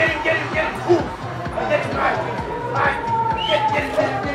Get him, get him, get him. Ooh. Next time. All right. Get, get, get, get.